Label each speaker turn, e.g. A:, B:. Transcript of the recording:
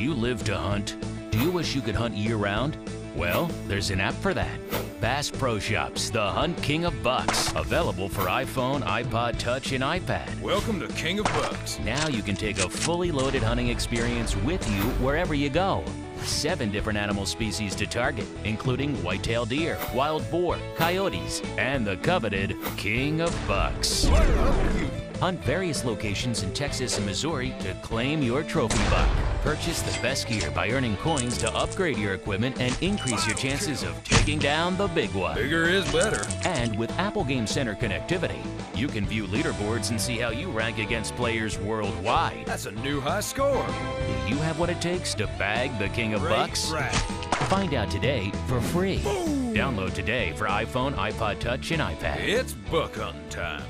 A: you live to hunt? Do you wish you could hunt year round? Well, there's an app for that. Bass Pro Shops, the Hunt King of Bucks. Available for iPhone, iPod Touch, and iPad.
B: Welcome to King of Bucks.
A: Now you can take a fully loaded hunting experience with you wherever you go. Seven different animal species to target, including whitetail deer, wild boar, coyotes, and the coveted King of Bucks. Hunt various locations in Texas and Missouri to claim your trophy buck. Purchase the best gear by earning coins to upgrade your equipment and increase your chances of taking down the big one.
B: Bigger is better.
A: And with Apple Game Center connectivity, you can view leaderboards and see how you rank against players worldwide.
B: That's a new high score.
A: Do you have what it takes to bag the King of
B: Great
A: Bucks?
B: rack.
A: Find out today for free.
B: Boom.
A: Download today for iPhone, iPod Touch, and iPad.
B: It's buck hunting time.